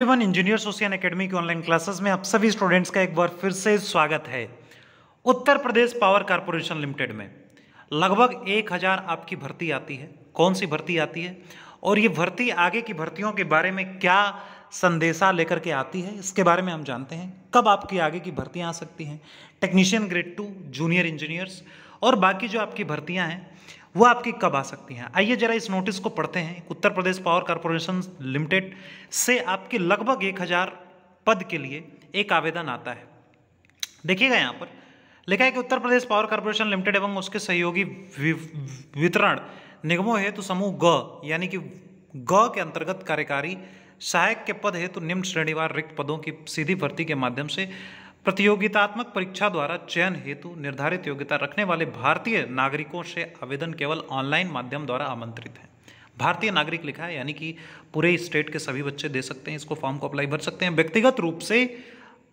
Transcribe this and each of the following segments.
One engineer सोशियन academy की online classes में आप सभी स्टूडेंट्स का एक बार फिर से स्वागत है। Uttar Pradesh power corporation limited में। लगभग एक हज़ार आपकी भर्ती आती है। कौन सी भर्ती आती है? और ये भर्ती आगे की भर्तियों के बारे में क्या संदेशा लेकर के आती है, इसके बारे में हम जानते हैं। कब आपकी आगे की भर्तियाँ आ सकती हैं? Technician grade two junior engineers और बाकी जो आपकी भर्तियाँ हैं वो आपकी कब आ सकती हैं? आइए जरा इस नोटिस को पढ़ते हैं। Uttar Pradesh power corporation limited से आपके लगभग एक हज़ार पद के लिए एक आवेदन आता है। देखिएगा यहाँ पर। लिखा है कि Uttar Pradesh power corporation limited एवं उसके सहयोगी वितरण निगमों हेतु समूह ग, यानी कि ग के अंतर्गत कार्यकारी सहायक के पद हेतु निम्न श्रेणीवार रिक्त पदों की सीधी भर्ती के माध्यम से प्रतियोगितात्मक परीक्षा द्वारा चयन हेतु निर्धारित योग्यता रखने वाले भारतीय नागरिकों से आवेदन केवल ऑनलाइन माध्यम द्वारा आमंत्रित है। भारतीय नागरिक लिखा है, यानी कि पूरे स्टेट के सभी बच्चे दे सकते हैं, इसको फॉर्म को अप्लाई भर सकते हैं। व्यक्तिगत रूप से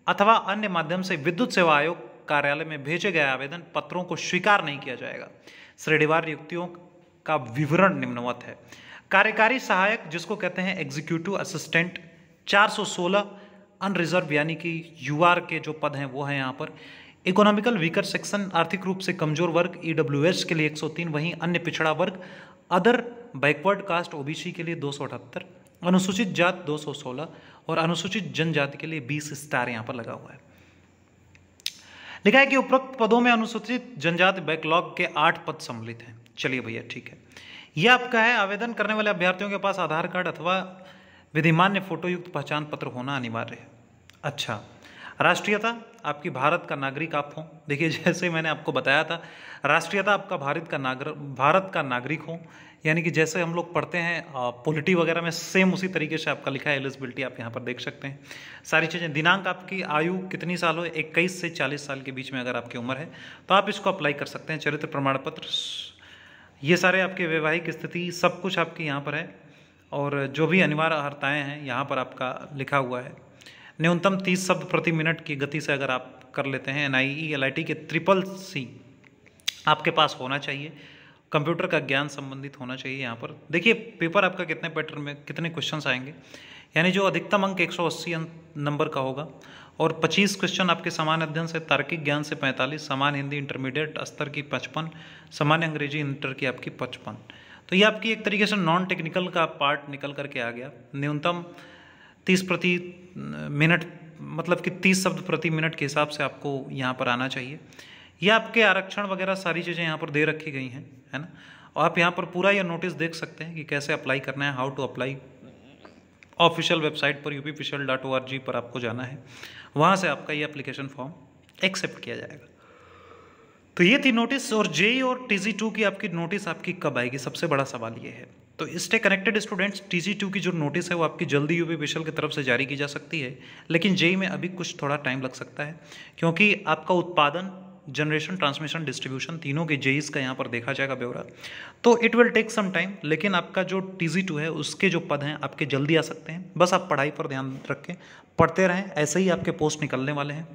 अथवा अन्य माध्यम से विद्युत सेवा आयोग कार्यालय में भेजे गए आवेदन पत्रों को स्वीकार नहीं किया जाएगा। श्रेणीवार नियुक्तियों का विवरण निम्नवत है। कार्यकारी सहायक, जिसको कहते हैं एग्जीक्यूटिव असिस्टेंट 416 अनरिजर्व यानी कि यूआर के जो पद हैं, वो हैं यहाँ पर। इकोनॉमिकल वीकर सेक्शन आर्थिक रूप से कमज़ोर वर्ग ईडब्ल्यूएस के लिए 103 वहीं अन्य पिछड़ा वर्ग अदर बैकवर्ड कास्ट ओबीसी के लिए दो अनुसूचित जात 216 और अनुसूचित जनजाति के लिए 20 स्टार यहाँ पर लगा हुआ है। लिखा है कि उपरोक्त पदों में अनुसूचित जनजाति बैकलॉग के आठ पद सम्मिलित हैं। चलिए भैया, ठीक है। यह आपका है आवेदन करने वाले अभ्यर्थियों के पास आधार कार्ड अथवा विधिमान्य फोटोयुक्त पहचान पत्र होना अनिवार्य है। अच्छा राष्ट्रीयता आपकी भारत का नागरिक आप हों। देखिए, जैसे मैंने आपको बताया था, राष्ट्रीयता आपका भारत का नागर, भारत का नागरिक हो। यानी कि जैसे हम लोग पढ़ते हैं पॉलिटी वगैरह में सेम उसी तरीके से आपका लिखा है, एलिजिबिलिटी आप यहाँ पर देख सकते हैं। सारी चीज़ें, दिनांक आपकी, आयु कितनी साल हो, इक्कीस से चालीस साल के बीच में अगर आपकी उम्र है तो आप इसको अप्लाई कर सकते हैं, चरित्र प्रमाण पत्र ये सारे आपके वैवाहिक स्थिति, सब कुछ आपकी यहाँ पर है। और जो भी अनिवार्य अर्हताएँ हैं, यहाँ पर आपका लिखा हुआ है। न्यूनतम तीस शब्द प्रति मिनट की गति से अगर आप कर लेते हैं N I L I T के ट्रिपल सी आपके पास होना चाहिए। कंप्यूटर का ज्ञान संबंधित होना चाहिए यहाँ पर। देखिए, पेपर आपका कितने पैटर्न में, कितने क्वेश्चंस आएँगे। यानी जो अधिकतम अंक 180 नंबर का होगा, और 25 क्वेश्चन आपके समान अध्ययन से, तार्किक ज्ञान से 45 समान हिंदी इंटरमीडिएट स्तर की 55 सामान्य अंग्रेज़ी इंटर की आपकी 55 तो ये आपकी एक तरीके से नॉन टेक्निकल का पार्ट निकल करके आ गया। न्यूनतम तीस प्रति मिनट मतलब कि तीस शब्द प्रति मिनट के हिसाब से आपको यहाँ पर आना चाहिए। ये आपके आरक्षण वगैरह सारी चीज़ें यहाँ पर दे रखी गई हैं, है ना? और आप यहाँ पर पूरा यह नोटिस देख सकते हैं कि कैसे अप्लाई करना है how to apply official website पर यूपी पर आपको जाना है। वहाँ से आपका ये अप्लीकेशन फॉर्म एक्सेप्ट किया जाएगा। तो ये थी नोटिस और जेई और टी टू की आपकी नोटिस आपकी कब आएगी? सबसे बड़ा सवाल ये है। तो stay connected students T G two की जो नोटिस है वो आपकी जल्दी यूपी विशल की तरफ़ से जारी की जा सकती है। लेकिन जेई में अभी कुछ थोड़ा टाइम लग सकता है, क्योंकि आपका उत्पादन जनरेशन ट्रांसमिशन डिस्ट्रीब्यूशन तीनों के जेईस का यहाँ पर देखा जाएगा ब्यौरा। तो it will take some time लेकिन आपका जो टी टू है, उसके जो पद हैं, आपके जल्दी आ सकते हैं। बस आप पढ़ाई पर ध्यान रखें, पढ़ते रहें, ऐसे ही आपके पोस्ट निकलने वाले हैं।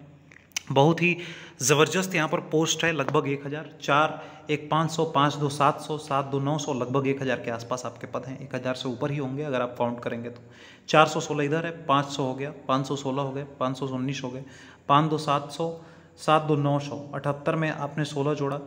बहुत ही ज़बरदस्त यहाँ पर पोस्ट है, लगभग एक हज़ार चार, एक पाँच सौ, पाँच दो, सात सौ, सात दो, नौ सौ, लगभग एक हज़ार के आसपास आपके पद हैं। एक हज़ार से ऊपर ही होंगे अगर आप काउंट करेंगे तो। चार सौ सोलह इधर है, पाँच सौ हो गया, पाँच सौ सोलह हो गए, पाँच सौ उन्नीस हो गए, पाँच दो, सात सौ, सात दो, नौ सौ, अठहत्तर में आपने सोलह जोड़ा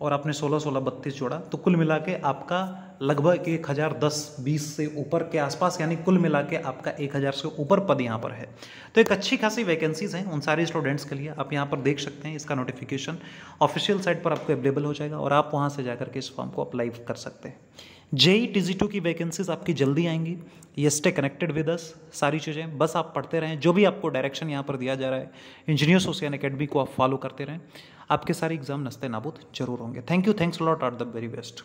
और आपने सोलह सोलह, बत्तीस जोड़ा। तो कुल मिला के आपका लगभग एक हज़ार दस, बीस से ऊपर के आसपास, यानी कुल मिला के आपका एक हज़ार से ऊपर पद यहाँ पर है। तो एक अच्छी खासी वैकेंसीज हैं उन सारे स्टूडेंट्स के लिए। आप यहाँ पर देख सकते हैं इसका नोटिफिकेशन ऑफिशियल साइट पर आपको अवेलेबल हो जाएगा और आप वहाँ से जाकर के इस फॉर्म को अप्लाई कर सकते हैं। जेई टी जी टू की वैकेंसीज आपकी जल्दी आएँगी। ये स्टे कनेक्टेड विद अस सारी चीज़ें, बस आप पढ़ते रहें। जो भी आपको डायरेक्शन यहाँ पर दिया जा रहा है इंजीनियर्स ओसियन अकेडमी को आप फॉलो करते रहें। आपके सारे एग्ज़ाम नस्ते नाबूद ज़रूर होंगे। Thank you thanks lot all the very best